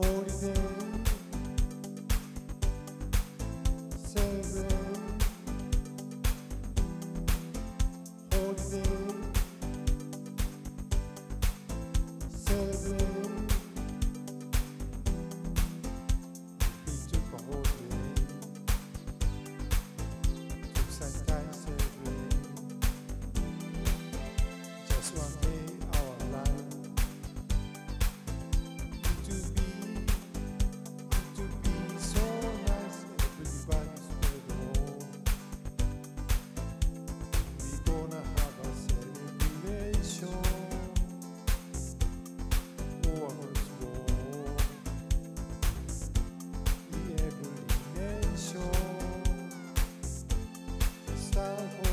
40 days. campo